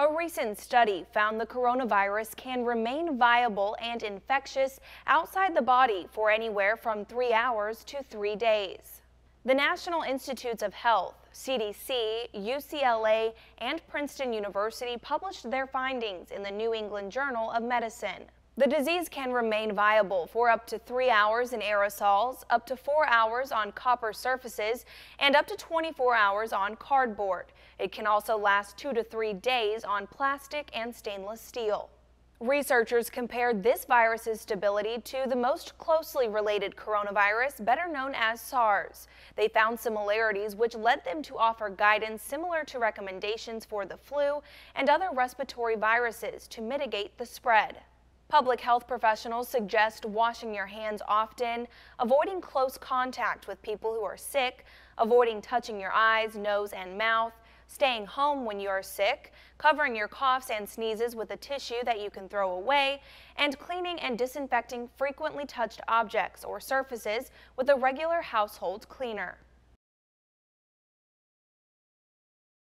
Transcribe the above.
A recent study found the coronavirus can remain viable and infectious outside the body for anywhere from three hours to three days. The National Institutes of Health, CDC, UCLA, and Princeton University published their findings in the New England Journal of Medicine. The disease can remain viable for up to three hours in aerosols, up to four hours on copper surfaces, and up to 24 hours on cardboard. It can also last two to three days on plastic and stainless steel. Researchers compared this virus's stability to the most closely related coronavirus, better known as SARS. They found similarities which led them to offer guidance similar to recommendations for the flu and other respiratory viruses to mitigate the spread. Public health professionals suggest washing your hands often, avoiding close contact with people who are sick, avoiding touching your eyes, nose, and mouth, staying home when you are sick, covering your coughs and sneezes with a tissue that you can throw away, and cleaning and disinfecting frequently touched objects or surfaces with a regular household cleaner.